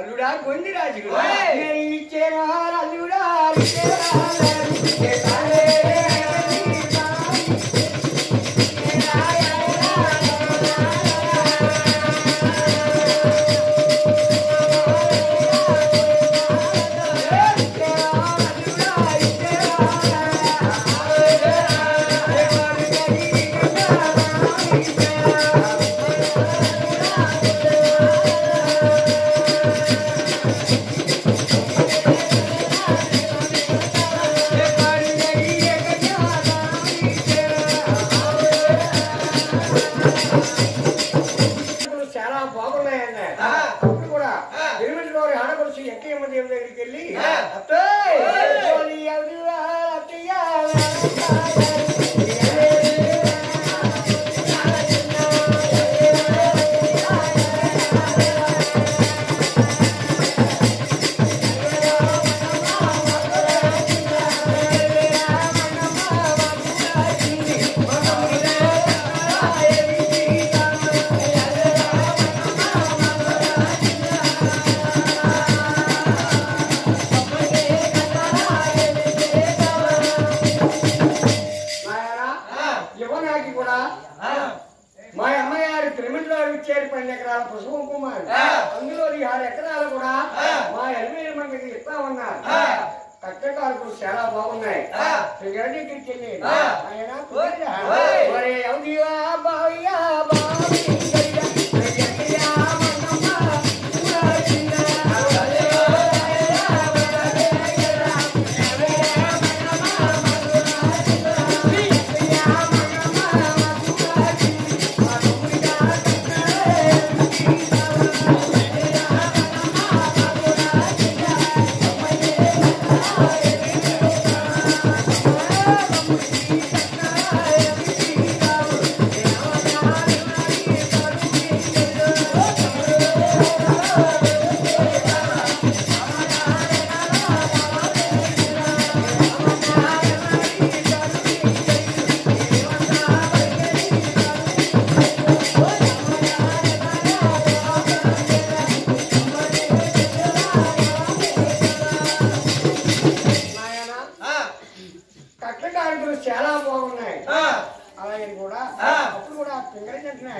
అల్లుడా గొంది రాజు ఇచ్చే అల్లుడా ఇచ్చే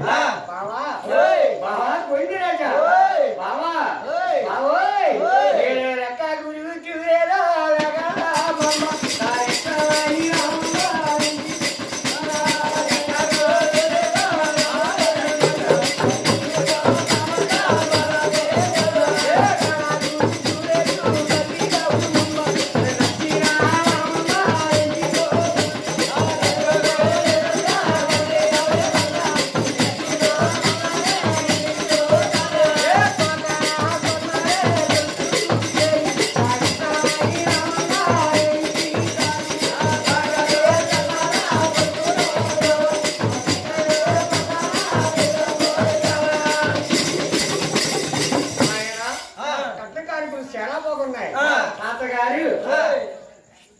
हाँ.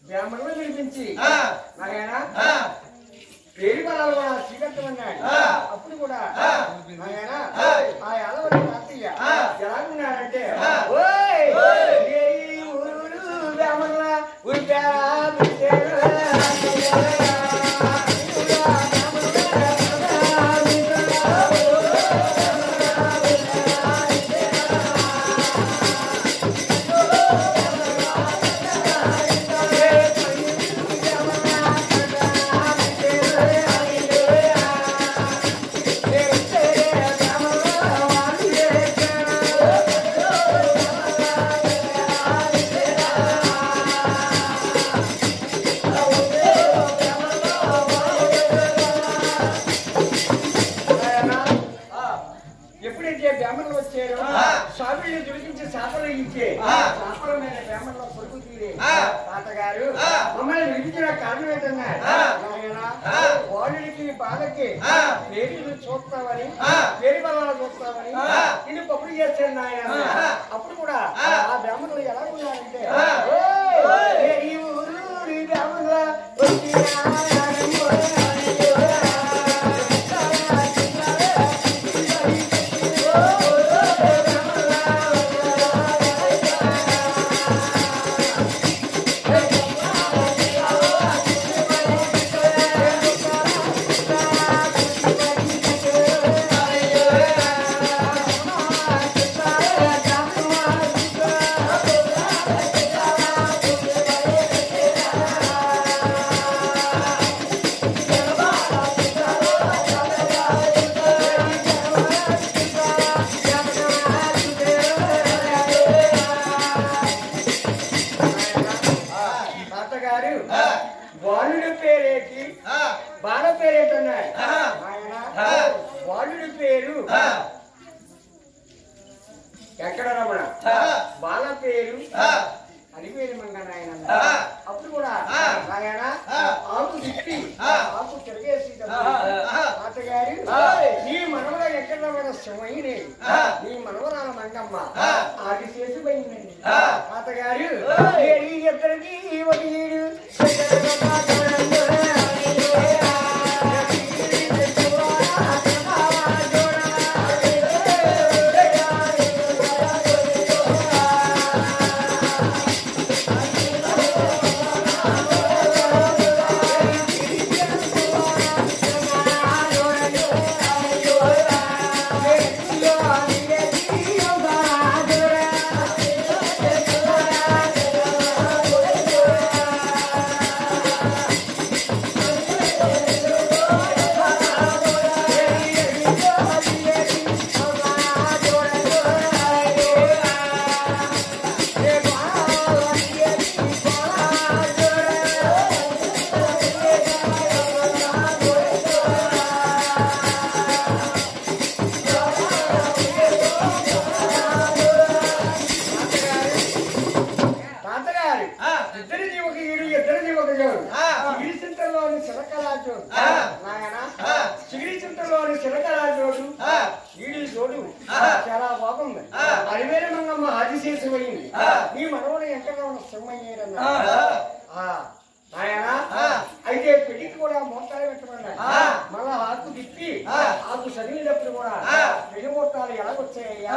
బ్రాహ్మణులు వినిపించి నాయనా పేరు బలాలు శ్రీకంతమన్నాడు అప్పుడు కూడా నాయనా ఆ. యాదవ తాతయ్య ఎలాగున్నాడంటే ఓ బ్రాహ్మణులు స్వామిని దులికించి శాపరగించే శాపరమైన బ్రాహ్మణుల కొడుకు తీరే. తాతగారు. పేరు చూస్తామని పేరు బలాలు చూస్తామని ఇది నాయన. అప్పుడు కూడా ఆ. బ్రాహ్మణులు ఎలా ఉన్నారంటే ఈ ఎక్కడ రమణ. బాల పేరు. అలివేలు మంగ నాయన ఆ. అప్పుడు కూడా. నాయన. ఆకు తిప్పి. ఆకు తిరిగేసి. తాతగారు. నీ మనవడ ఎక్కడ రమణ ఆ. నీ మనవరాల మంగమ్మ. ఆది చేసి పోయిందండి. తాతగారు ఎక్కడికి ఒక చిలకరాజోడు. నాయన చిలకరాజోడు. ఈడి జోడు. చాలా బాగుంది ఆ. అరివేల మంగమ్మ ఆదిశేషి పోయింది ఆ. నీ మనవడు ఎక్కడ ఉన్న సింహయ్యేరన్న ఆ. నాయన ఆ. అయితే పెళ్ళికి కూడా మోటాలు పెట్టమన్నాడు ఆ. మళ్ళా ఆకు తిప్పి. ఆకు చదివినప్పుడు కూడా. పెళ్ళి మోటాలు ఎలాగొచ్చాయ్యా!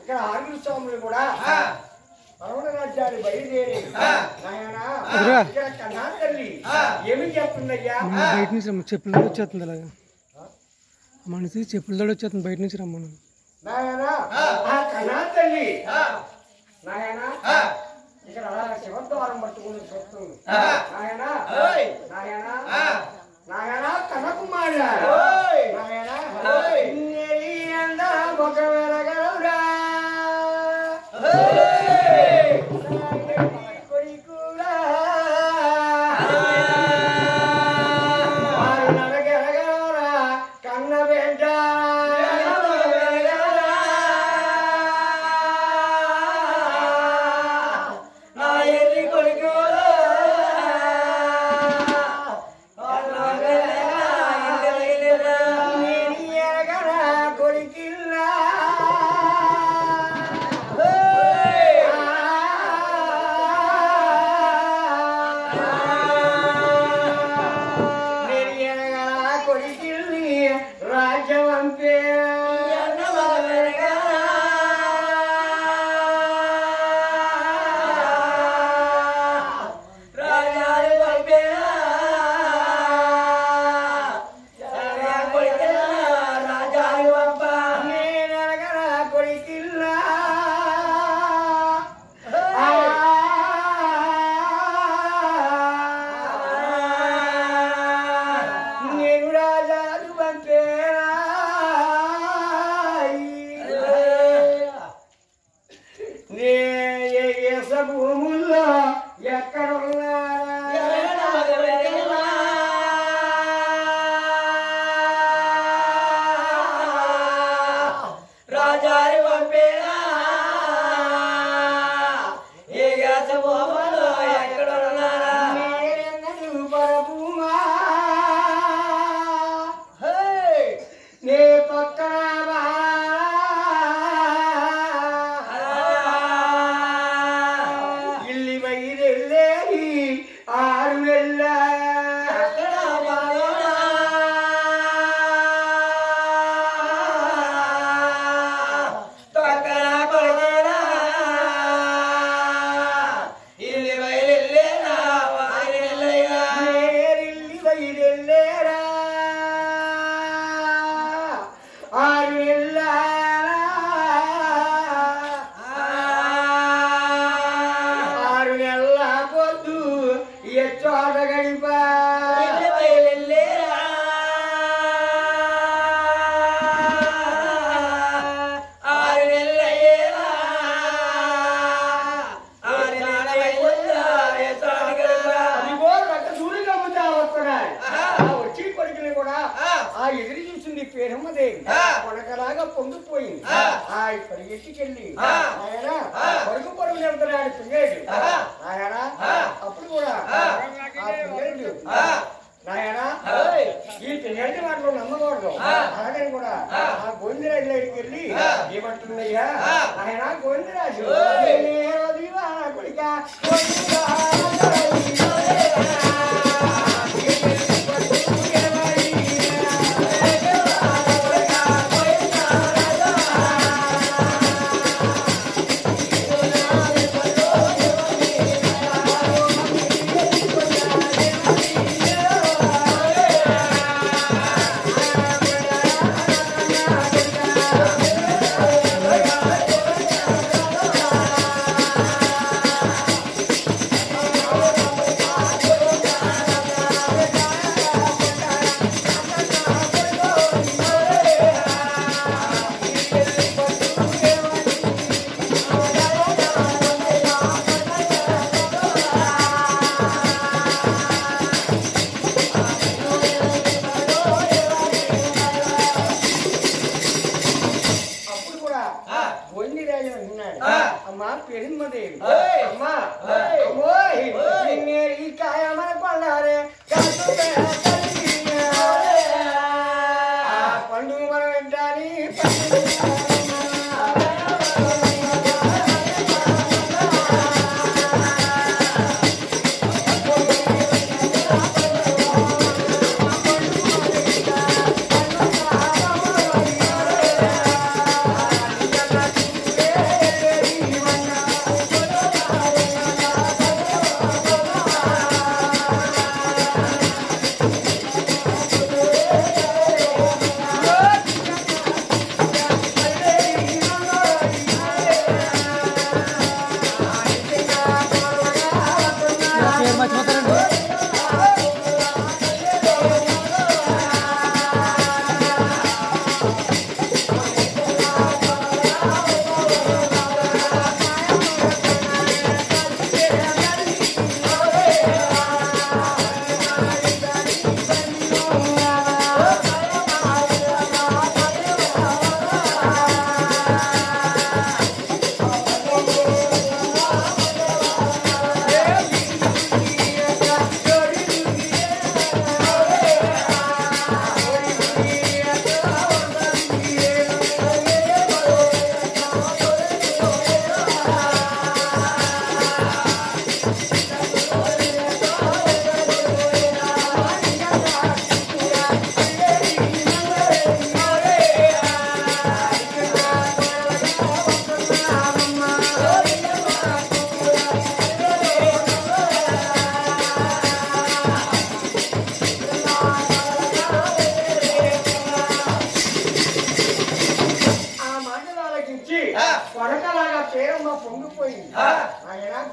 ఇక్కడ ఆరుగురు స్వాములు కూడా ఆ. పరమణ రాజ్యాన్ని బయలుదేరి ఆ. నాయనా ఎదురా. ఇక్కడ కన్నా తల్లి. ఏమి చెప్తుందయ్యా బయట నుంచి రమ్మ చెప్పుల వచ్చేస్తుంది అలాగా మనిషి చెప్పుల తోడు వచ్చేస్తుంది బయట నుంచి రమ్మను నాయనా ఆ. ఆ కన్నా తల్లి ఆ. నాయనా ఆ. ఇక్కడ శివద్వారం పట్టుకుని చూస్తుంది. నాయనా. నాయనా ఆ. నాయనా కనకుమార ఓయ్. నాయనా ఓయ్. Ajuda a menina de lá, culicar. अम्मा पेरिन मध्ये अम्मा. मेरी काय आम्हाला कोणला रे काय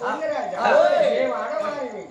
பொங்கராஜா தேவான வாயுமி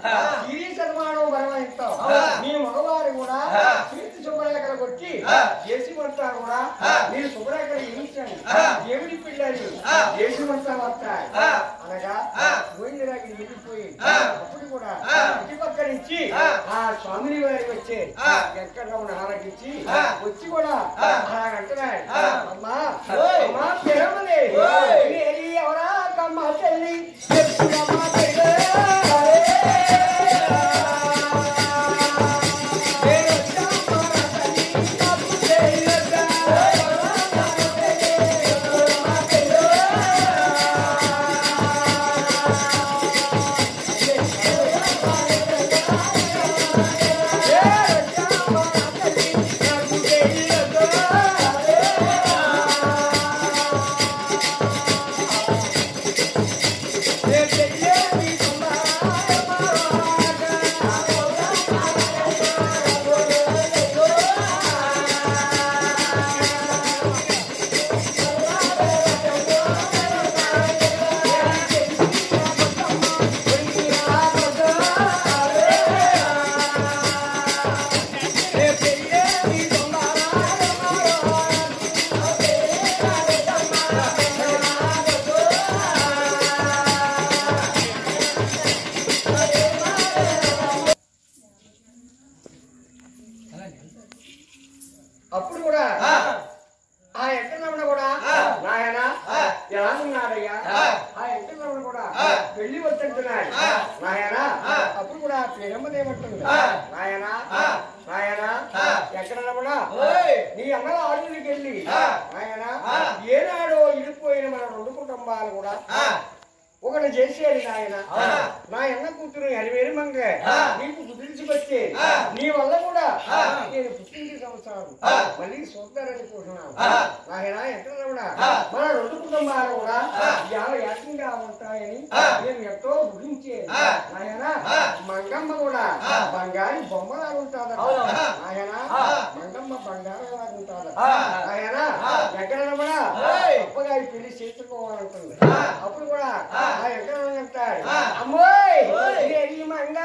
మళ్ళీ చూద్దారని కోరుతున్నాను నాయన ఎక్కడ కూడా మన రెండు కుటుంబాలు కూడా చాలా ఏకంగా ఉంటాయని నేను ఎంతో ఊహించే. నాయన మంగమ్మ కూడా బంగారు బొమ్మలా ఉంటాడు నాయన మంగమ్మ బంగారం లాగా ఉంటాడు నాయన ఎక్కడ కూడా గొప్పగా పెళ్ళి చేసుకోవాలంటుంది అప్పుడు కూడా ఆ. ఎక్కడ అంటాడు? అమ్మోయ్! ఈ మంగ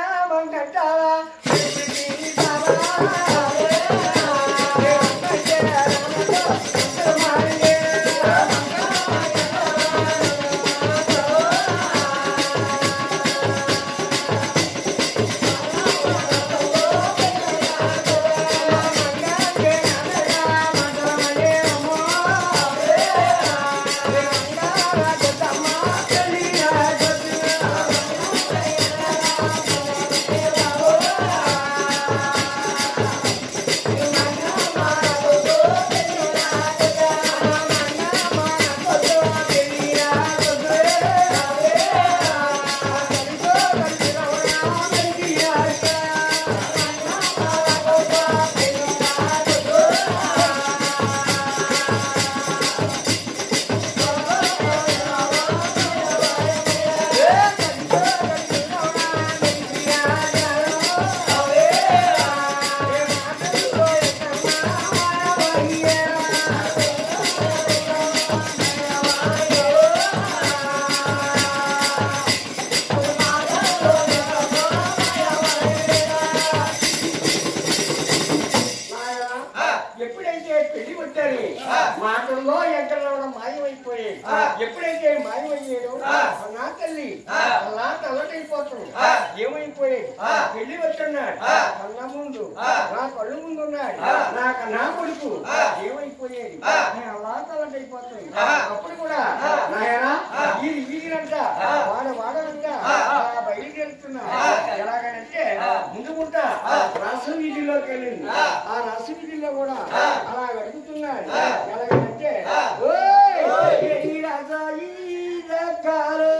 కళ్ళు ముందు ఉన్నాడు. నా నా కొడుకు. అలా తల్లటైపోతాడు అప్పుడు కూడా నాయన ఈ వీధినంట వాడ వాడనంట. బయలుదేరుతున్నా ఎలాగనంటే ముందు ముంట రాసు వీధిలోకి వెళ్ళింది. ఆ. రాసు వీధిలో కూడా అలా అడుగుతున్నాడు ఎలాగనంటే ఈ రాజా ఈ రకాలే